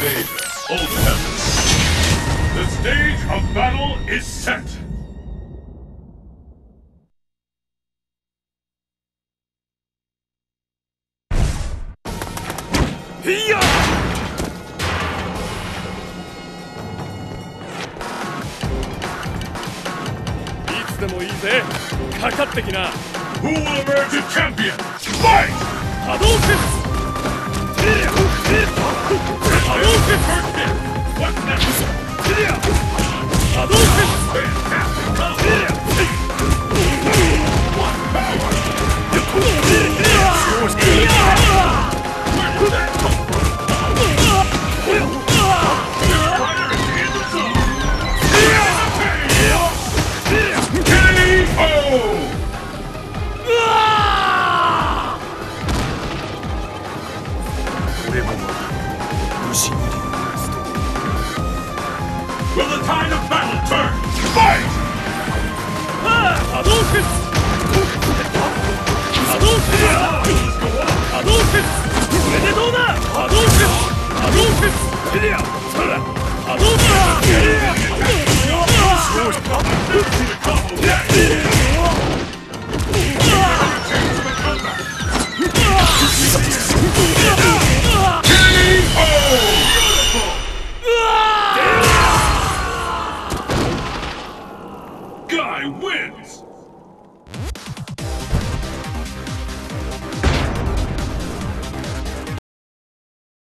Vader, Old Testament. The stage of battle is set. Hiya! Who will emerge a champion? Fight! 波動戦俺もまだ武士に竜スト Will the tide of battle turn? Fight! 波動拳波動拳波動拳これでどうだ波動拳波動拳エリアそら波動拳 wins!